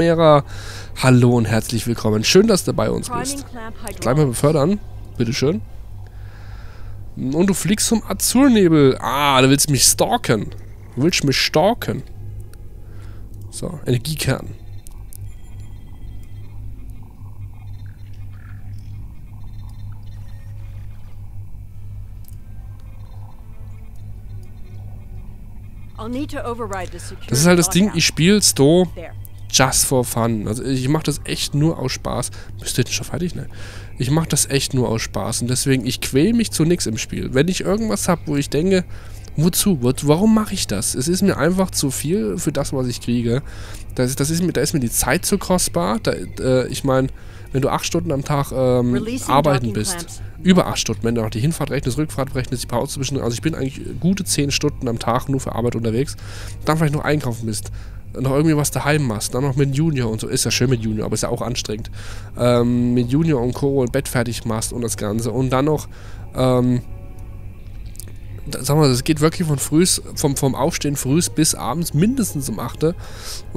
Mera. Hallo und herzlich willkommen. Schön, dass du bei uns bist. Gleich mal befördern. Bitteschön. Und du fliegst zum Azurnebel. Ah, du willst mich stalken. Du willst mich stalken. So, Energiekern. Das ist halt das Ding, ich spiele Sto just for fun. Also ich mache das echt nur aus Spaß. Du jetzt schon fertig, ne? Ich mache das echt nur aus Spaß und deswegen, ich quäl mich zu nichts im Spiel. Wenn ich irgendwas habe, wo ich denke, wozu? Warum mache ich das? Es ist mir einfach zu viel für das, was ich kriege. Das, das ist mir, da ist mir die Zeit zu kostbar. Da, äh, ich meine, wenn du acht Stunden am Tag ähm, arbeiten bist, über acht Stunden, wenn du auch die Hinfahrt rechnest, Rückfahrt rechnest, die Pause zwischen, also ich bin eigentlich gute zehn Stunden am Tag nur für Arbeit unterwegs, dann vielleicht noch einkaufen bist, noch irgendwie was daheim machst, dann noch mit Junior und so, ist ja schön mit Junior, aber ist ja auch anstrengend, ähm, mit Junior und Co. und Bett fertig machst und das Ganze und dann noch, ähm, sag mal, das geht wirklich von früh, vom, vom Aufstehen früh bis abends mindestens um 8 und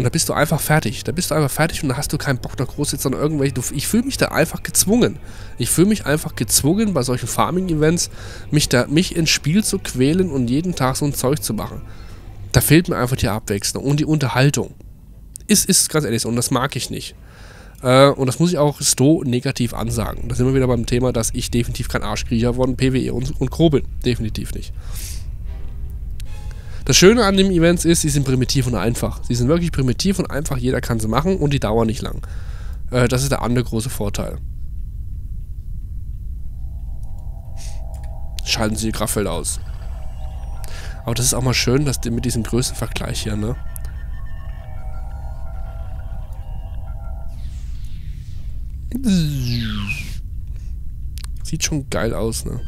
da bist du einfach fertig. Da bist du einfach fertig und da hast du keinen Bock noch groß jetzt an irgendwelche. Du, ich fühle mich da einfach gezwungen. Ich fühle mich einfach gezwungen, bei solchen Farming-Events mich, mich ins Spiel zu quälen und jeden Tag so ein Zeug zu machen. Da fehlt mir einfach die Abwechslung und die Unterhaltung. Ist, ist ganz ehrlich so und das mag ich nicht. Äh, und das muss ich auch so negativ ansagen. Da sind wir wieder beim Thema, dass ich definitiv kein Arschkriecher von PWE und, und Co. bin. Definitiv nicht. Das Schöne an den Events ist, sie sind primitiv und einfach. Sie sind wirklich primitiv und einfach, jeder kann sie machen und die dauern nicht lang. Äh, das ist der andere große Vorteil. Schalten Sie Ihr Kraftfeld aus. Aber das ist auch mal schön, dass die mit diesem Größenvergleich hier, ne? Sieht schon geil aus, ne?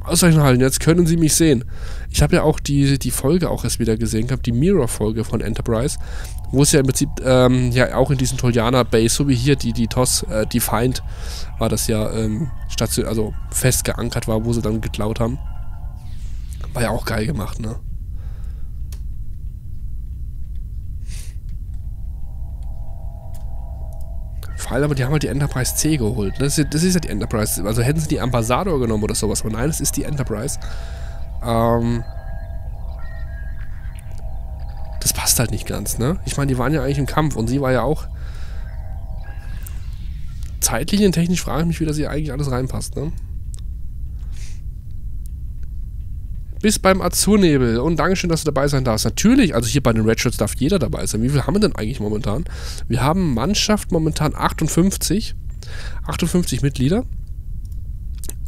Auszeichnung jetzt können Sie mich sehen. Ich habe ja auch die, die Folge auch erst wieder gesehen gehabt, die Mirror-Folge von Enterprise, wo es ja im Prinzip ähm, ja auch in diesem Tolianer Base, so wie hier die, die TOS, äh, Defined, war das ja ähm, also fest geankert war, wo sie dann geklaut haben. War ja auch geil gemacht, ne? Vor allem, aber die haben halt die Enterprise C geholt. Das ist, das ist ja die Enterprise. Also hätten sie die Ambassador genommen oder sowas. Aber nein, es ist die Enterprise. Ähm, das passt halt nicht ganz, ne? Ich meine, die waren ja eigentlich im Kampf und sie war ja auch zeitlinientechnisch frage ich mich, wie das hier eigentlich alles reinpasst, ne? Bis beim Azurnebel. Und Dankeschön, dass du dabei sein darfst. Natürlich, also hier bei den Redshirts darf jeder dabei sein. Wie viel haben wir denn eigentlich momentan? Wir haben Mannschaft momentan 58. 58 Mitglieder.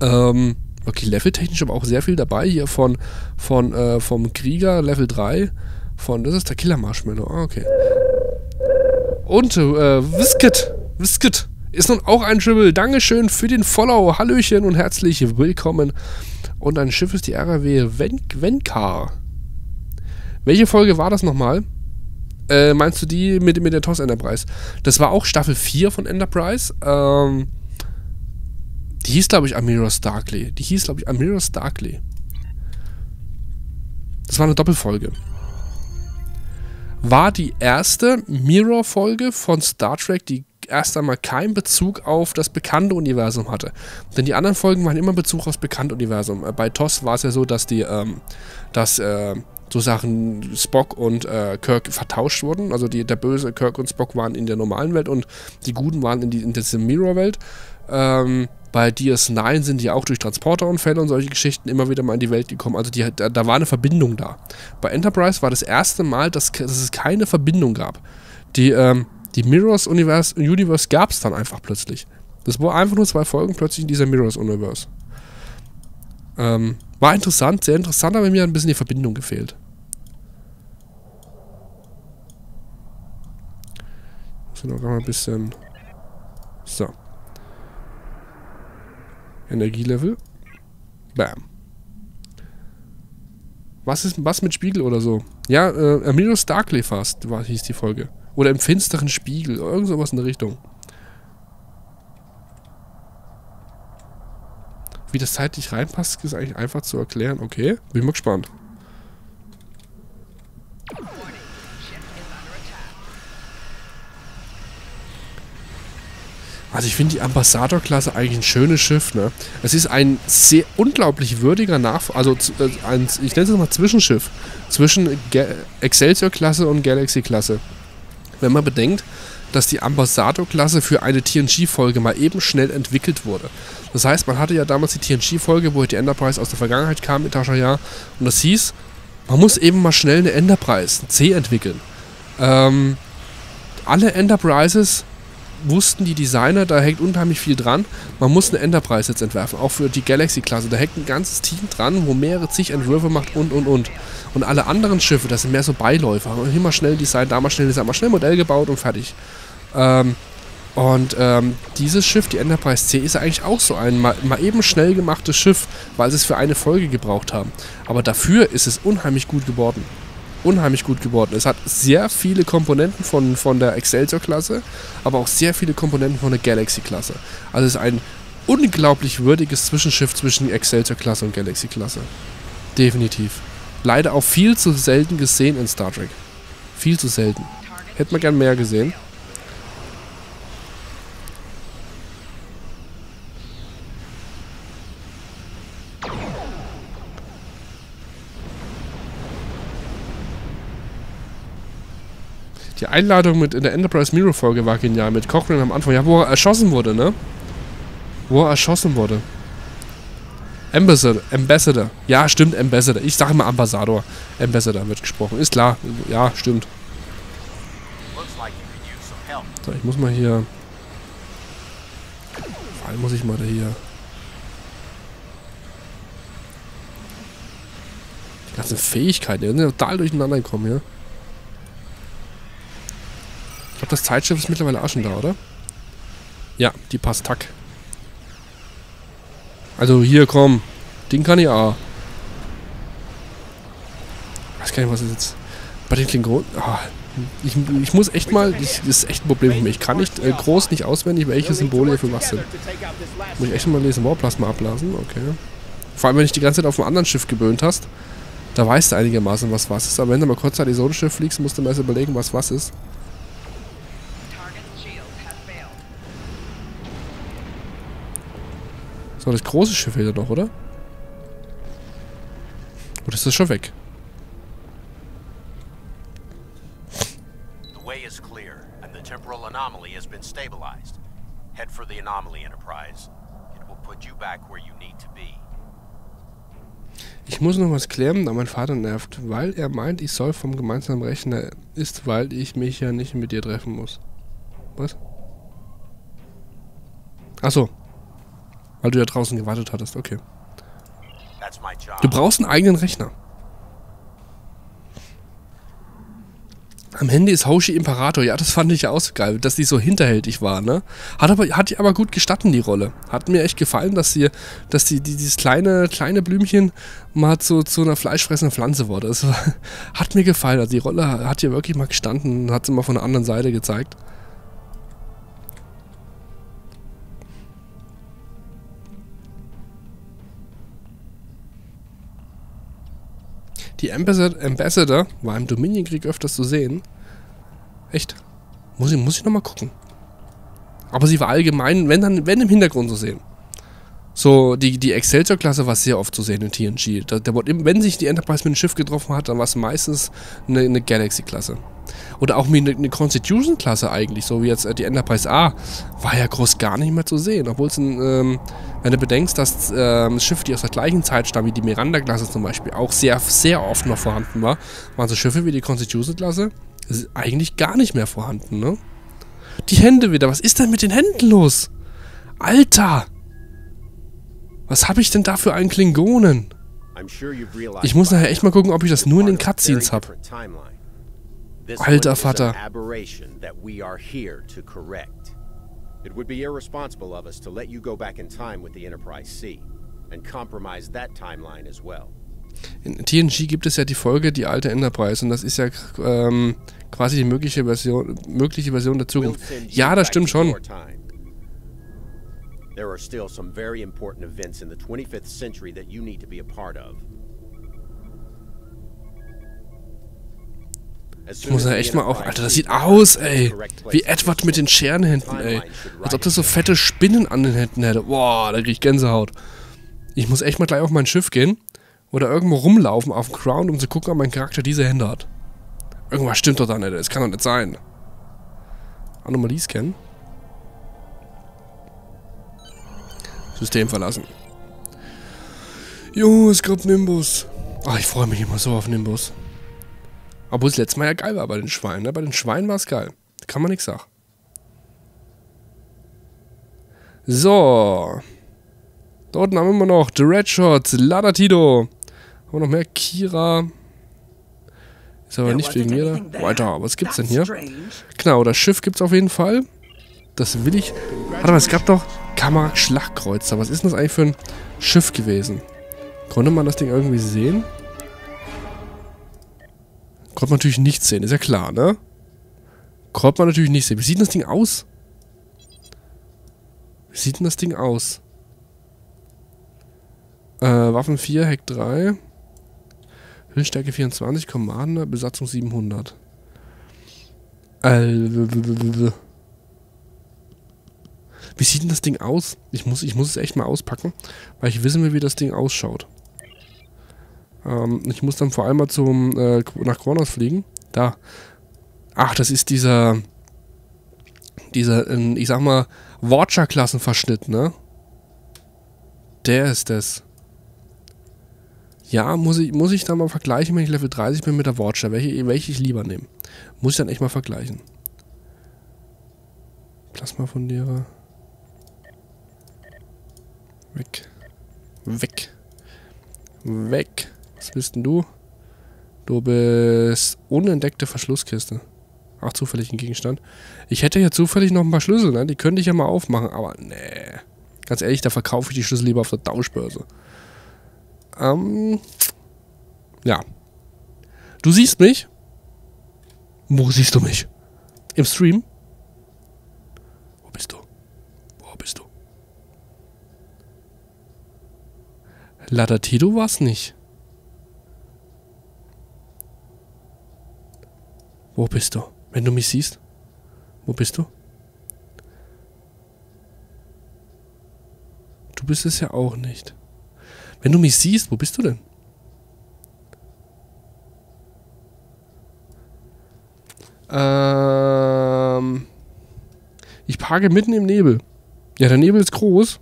Ähm, okay, leveltechnisch aber auch sehr viel dabei. Hier von, von äh, vom Krieger Level 3. Von, das ist der Killer Marshmallow. Ah, okay. Und äh, Whisket. Whisket ist nun auch ein Dribble. Dankeschön für den Follow. Hallöchen und herzlich willkommen und ein Schiff ist die RAW Ven Venkar. Welche Folge war das nochmal? Äh, meinst du die mit, mit der TOS Enterprise? Das war auch Staffel 4 von Enterprise. Ähm, die hieß, glaube ich, Amira Starkly. Die hieß, glaube ich, Amira Starkly. Das war eine Doppelfolge. War die erste Mirror-Folge von Star Trek, die erst einmal keinen Bezug auf das bekannte Universum hatte. Denn die anderen Folgen waren immer Bezug aufs bekannte Universum. Äh, bei TOS war es ja so, dass die, ähm, dass, äh, so Sachen Spock und äh, Kirk vertauscht wurden. Also die, der böse Kirk und Spock waren in der normalen Welt und die Guten waren in, die, in dieser Mirror-Welt. Ähm, bei DS9 sind die auch durch Transporterunfälle und solche Geschichten immer wieder mal in die Welt gekommen. Also die, da, da war eine Verbindung da. Bei Enterprise war das erste Mal, dass, dass es keine Verbindung gab. Die, ähm, die Mirrors Universe, Universe gab es dann einfach plötzlich. Das war einfach nur zwei Folgen plötzlich in dieser Mirrors Universe. Ähm, war interessant, sehr interessant, aber mir hat ein bisschen die Verbindung gefehlt. Muss noch mal ein bisschen. So. Energielevel. Bam. Was ist was mit Spiegel oder so? Ja, äh, Amelius Darkly fast, war, hieß die Folge. Oder im finsteren Spiegel. Irgend sowas in der Richtung. Wie das zeitlich reinpasst, ist eigentlich einfach zu erklären. Okay, bin mal gespannt. Also ich finde die Ambassador-Klasse eigentlich ein schönes Schiff, ne? Es ist ein sehr unglaublich würdiger Nach... Also äh, ein, ich nenne es mal Zwischenschiff. Zwischen Excelsior-Klasse und Galaxy-Klasse. Wenn man bedenkt, dass die Ambassador-Klasse für eine TNG-Folge mal eben schnell entwickelt wurde. Das heißt, man hatte ja damals die TNG-Folge, wo die Enterprise aus der Vergangenheit kam mit Tasha Ja. Und das hieß, man muss eben mal schnell eine Enterprise, ein C entwickeln. Ähm, alle Enterprises wussten die Designer, da hängt unheimlich viel dran. Man muss eine Enterprise jetzt entwerfen, auch für die Galaxy-Klasse. Da hängt ein ganzes Team dran, wo mehrere zig Entwürfe macht und und und. Und alle anderen Schiffe, das sind mehr so Beiläufer. Hier mal schnell Design, da mal schnell Design, mal schnell Modell gebaut und fertig. Ähm, und ähm, dieses Schiff, die Enterprise C, ist eigentlich auch so ein mal, mal, eben schnell gemachtes Schiff, weil sie es für eine Folge gebraucht haben. Aber dafür ist es unheimlich gut geworden unheimlich gut geworden. Es hat sehr viele Komponenten von, von der Excelsior-Klasse, aber auch sehr viele Komponenten von der Galaxy-Klasse. Also es ist ein unglaublich würdiges Zwischenschiff zwischen Excelsior-Klasse und Galaxy-Klasse. Definitiv. Leider auch viel zu selten gesehen in Star Trek. Viel zu selten. Hätte man gern mehr gesehen. Einladung mit in der Enterprise Mirror Folge war genial. Mit Cochrane am Anfang. Ja, wo er erschossen wurde, ne? Wo er erschossen wurde. Ambassador. Ambassador. Ja, stimmt, Ambassador. Ich sage immer Ambassador. Ambassador wird gesprochen. Ist klar. Ja, stimmt. So, ich muss mal hier... Vor allem muss ich mal da hier... Die ganzen Fähigkeiten, die sind total durcheinander gekommen hier. Ich glaube, das Zeitschiff ist mittlerweile auch schon da, oder? Ja, die passt tack. Also hier, komm. Den kann ich auch. Ich weiß gar nicht, was ist jetzt... Bei den Klingonen... Oh, ich, ich, muss echt mal... Das ist echt ein Problem für mich. Ich kann nicht äh, groß, nicht auswendig, welche Symbole hier für was sind. Muss ich echt mal lesen. Warplasma ablassen. Okay. Vor allem, wenn ich die ganze Zeit auf einem anderen Schiff gewöhnt hast. Da weißt du einigermaßen, was was ist. Aber wenn du mal kurzzeitig so ein Schiff fliegst, musst du mal erst überlegen, was was ist. So, das große Schiff fehlt noch, oder? Oder ist das schon weg? The way is clear and the temporal anomaly has been stabilized. Head for the anomaly enterprise. It will put you back where you need to be. Ich muss noch was klären, da mein Vater nervt, weil er meint, ich soll vom gemeinsamen Rechner ist, weil ich mich ja nicht mit dir treffen muss. Was? Achso, weil du ja draußen gewartet hattest, okay. Du brauchst einen eigenen Rechner. Am Handy ist Hoshi Imperator. Ja, das fand ich ja auch so geil, dass die so hinterhältig war, ne? Hat aber, hat die aber gut gestatten, die Rolle. Hat mir echt gefallen, dass sie, dass die, die dieses kleine, kleine Blümchen mal zu, zu einer fleischfressenden Pflanze wurde. Das war, hat mir gefallen. Also die Rolle hat hier wirklich mal gestanden, hat sie mal von der anderen Seite gezeigt. Die Ambassador, war im Dominion-Krieg öfters zu sehen. Echt? Muss ich, muss ich nochmal gucken. Aber sie war allgemein, wenn dann, wenn im Hintergrund zu sehen. So, die, die Excelsior-Klasse war sehr oft zu sehen in TNG. Da, der, wenn sich die Enterprise mit einem Schiff getroffen hat, dann war es meistens eine, eine Galaxy-Klasse. Oder auch mit eine, Constitution-Klasse eigentlich, so wie jetzt äh, die Enterprise A, war ja groß gar nicht mehr zu sehen. Obwohl es ein, ähm, wenn du bedenkst, dass ähm, Schiffe, die aus der gleichen Zeit stammen, wie die Miranda-Klasse zum Beispiel, auch sehr, sehr oft noch vorhanden war, waren so Schiffe wie die Constitution-Klasse eigentlich gar nicht mehr vorhanden, ne? Die Hände wieder, was ist denn mit den Händen los? Alter! Was habe ich denn da für einen Klingonen? Ich muss nachher echt mal gucken, ob ich das nur in den Cutscenes habe. Alter Vater. It would be irresponsible of us to let you go back in time with the Enterprise C and compromise that timeline as well. In TNG gibt es ja die Folge Die alte Enterprise und das ist ja ähm, quasi die mögliche Version, mögliche Version der Zukunft. Ja, das stimmt schon. There are still some very important events in the 25th century that you need to be a part of. Ich muss ja echt mal auf... Alter, das sieht aus, ey. Wie Edward mit den Scherenhänden, ey. Als ob das so fette Spinnen an den Händen hätte. Boah, da krieg ich Gänsehaut. Ich muss echt mal gleich auf mein Schiff gehen. Oder irgendwo rumlaufen auf dem Crown, um zu gucken, ob mein Charakter diese Hände hat. Irgendwas stimmt doch da nicht. Das kann doch nicht sein. Anomalie scannen. System verlassen. Jo, es gab Nimbus. Ach, ich freue mich immer so auf Nimbus. Obwohl es letztes Mal ja geil war bei den Schweinen. Ne? Bei den Schweinen war es geil. Kann man nichts sagen. So. Dort haben wir noch The Red Shots, Ladatito. Haben wir noch mehr Kira. Ist aber nicht wegen mir da. Weiter, was gibt's denn hier? Genau, das Schiff gibt's auf jeden Fall. Das will ich. Warte mal, es gab doch Kammer Schlagkreuzer. Was ist denn das eigentlich für ein Schiff gewesen? Konnte man das Ding irgendwie sehen? Konnte man natürlich nicht sehen, ist ja klar, ne? Konnte man natürlich nicht sehen. Wie sieht denn das Ding aus? Wie sieht denn das Ding aus? Äh, Waffen 4, Heck 3. Höhenstärke 24, Commander, Besatzung 700. Äh, wie sieht denn das Ding aus? Ich muss, ich muss es echt mal auspacken, weil ich wissen will, wie das Ding ausschaut. Ähm, ich muss dann vor allem mal zum, äh, nach Kronos fliegen. Da. Ach, das ist dieser, dieser, ich sag mal, Watcher-Klassenverschnitt, ne? Der ist das. Ja, muss ich, muss ich dann mal vergleichen, wenn ich Level 30 bin mit der Watcher, welche, welche ich lieber nehme. Muss ich dann echt mal vergleichen. Plasma-Fundierer. Weg. Weg. Weg. Was bist denn du? Du bist unentdeckte Verschlusskiste. Ach, zufällig ein Gegenstand. Ich hätte ja zufällig noch ein paar Schlüssel, ne? Die könnte ich ja mal aufmachen, aber nee. Ganz ehrlich, da verkaufe ich die Schlüssel lieber auf der Tauschbörse. Ähm. Ja. Du siehst mich? Wo siehst du mich? Im Stream? Wo bist du? Wo bist du? Ladatito war's nicht. Wo bist du? Wenn du mich siehst? Wo bist du? Du bist es ja auch nicht. Wenn du mich siehst, wo bist du denn? Ähm, ich parke mitten im Nebel. Ja, der Nebel ist groß.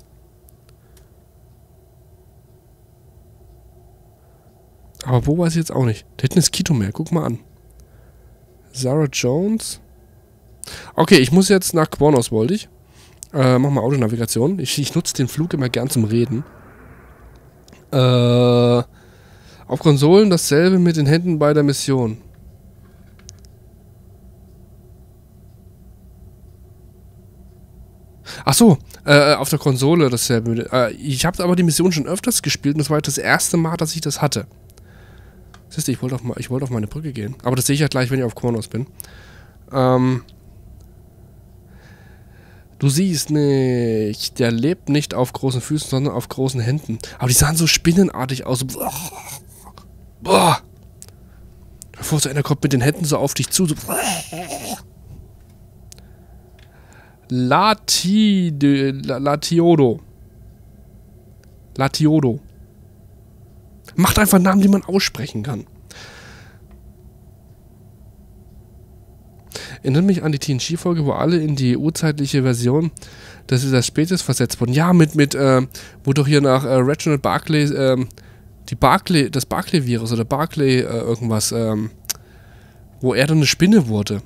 Aber wo weiß ich jetzt auch nicht. Da hinten ist Kitomer. Guck mal an. Sarah Jones. Okay, ich muss jetzt nach Quornos, wollte ich. Äh, mach mal Autonavigation. Ich, ich nutze den Flug immer gern zum Reden. Äh, auf Konsolen dasselbe mit den Händen bei der Mission. Ach so, äh, auf der Konsole dasselbe. Äh, ich habe aber die Mission schon öfters gespielt und das war das erste Mal, dass ich das hatte. Siehst du, ich wollte auf, wollt auf meine Brücke gehen. Aber das sehe ich ja gleich, wenn ich auf Kronos bin. Ähm, du siehst nicht, der lebt nicht auf großen Füßen, sondern auf großen Händen. Aber die sahen so spinnenartig aus. Boah. Bevor so einer kommt mit den Händen so auf dich zu. So. Lati, Latiodo. Latiodo. Macht einfach Namen, die man aussprechen kann. Erinnert mich an die TNG-Folge, wo alle in die urzeitliche Version ist das spätest versetzt wurden. Ja, mit, mit, äh, wo doch hier nach äh, Reginald Barclay, äh, die Barclay, das Barclay-Virus oder Barclay äh, irgendwas, ähm, wo er dann eine Spinne wurde.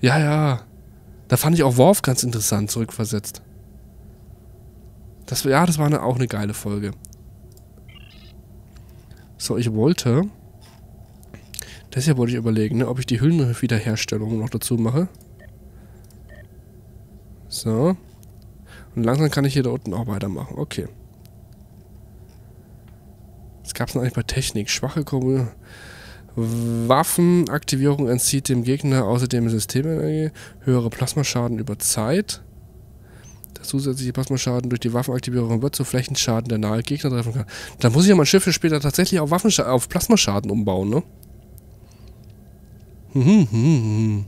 Ja, ja. Da fand ich auch Worf ganz interessant zurückversetzt. Das, ja, das war eine, auch eine geile Folge. So, ich wollte... Das hier wollte ich überlegen, ne, ob ich die Hüllenwiederherstellung noch dazu mache. So. Und langsam kann ich hier da unten auch weitermachen. Okay. Was gab es denn eigentlich bei Technik? Schwache Kombi Waffenaktivierung entzieht dem Gegner außerdem Systemenergie, höhere Plasmaschaden über Zeit. Der zusätzliche Plasmaschaden durch die Waffenaktivierung wird zu Flächenschaden der nahe Gegner treffen kann. Da muss ich ja mein Schiff für später tatsächlich auf, Waffenscha auf Plasmaschaden umbauen, ne? Hm, hm, hm.